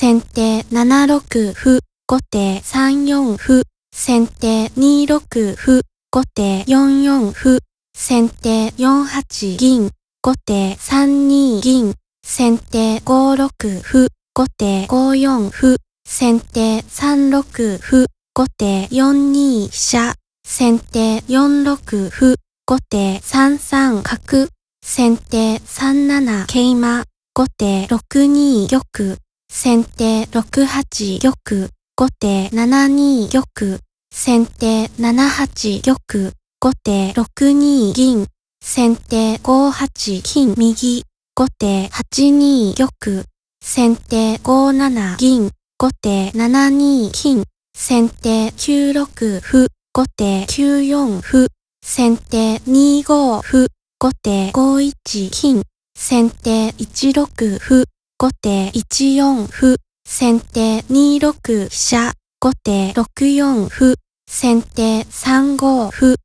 先手7六歩、後手3四歩、先手2六歩、後手4四歩、先手4八銀、後手3二銀、先手5六歩、後手5四歩、先手3六歩、後手4二飛車、先手4六歩、後手3三角、先手3七桂馬、後手6二玉、先手6八玉、後手7二玉、先手7八玉、後手6二銀、先手5八金右、後手8二玉、先手5七銀、後手7二金、先手9六歩、後手9四歩、先手2五歩、後手5一金、先手1六歩、後手1四歩、先手2六飛車、後手6四歩、先手3五歩、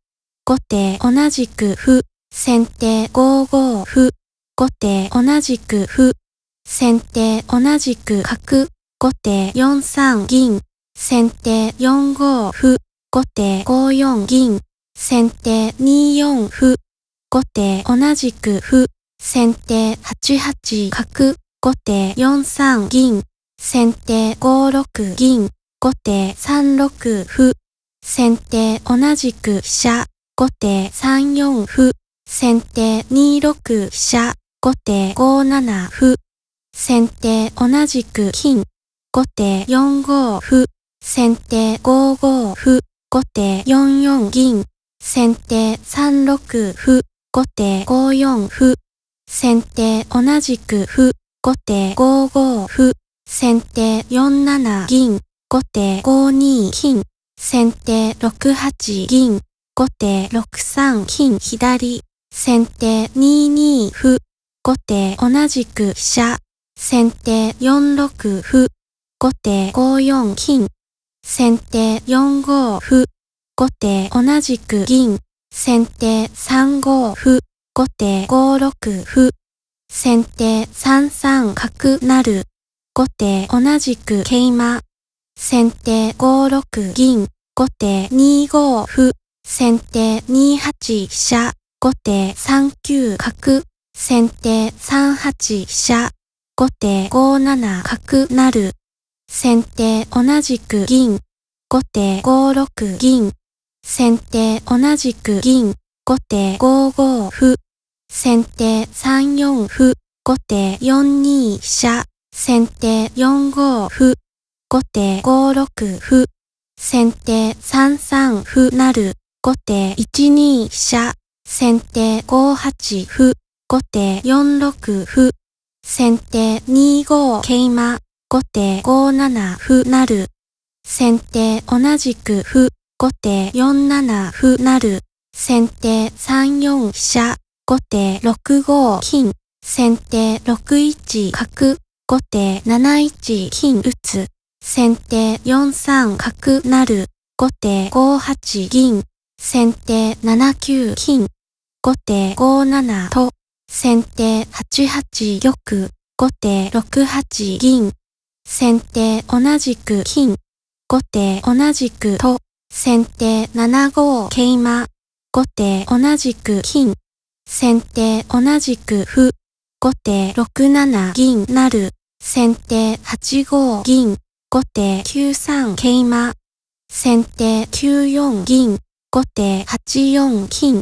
後手同じく歩、先手5五歩、後手同じく歩、先手同じく角、後手4三銀、先手4五歩、後手5四銀、先手2四歩、後手同じく歩、先手8八角、後手4三銀、先手5六銀、後手3六歩、先手同じく飛車、後手3四歩、先手2六飛車、後手5七歩、先手同じく金、後手4五歩、先手5五歩、後手4四銀、先手3六歩、後手5四歩、先手同じく歩、後手5五歩、先手4七銀、後手5二金、先手6八銀、後手6三金左、先手2二歩、後手同じく飛車、先手4六歩、後手5四金、先手4五歩、後手同じく銀、先手3五歩、後手5六歩、先手3三角成、後手同じく桂馬、先手5六銀、後手2五歩、先手2八飛車、後手3九角、先手3八飛車、後手5七角成、先手同じく銀、後手5六銀、先手同じく銀、後手5五歩、先手3四歩、後手4二飛車、先手4五歩、後手5六歩、先手3三歩成、後手1二飛車、先手5八歩、後手4六歩、先手2五桂馬、後手5七歩成、先手同じく歩、後手4七歩成、先手3四飛車、後手6五金、先手6一角、後手7一金打つ、先手4三角成、後手5八銀、先手7九金、後手5七と、先手8八玉、後手6八銀、先手同じく金、後手同じくと、先手7五桂馬、後手同じく金、先手同じく歩、後手6七銀なる、先手8五銀、後手9三桂馬、先手9四銀、後手8四金、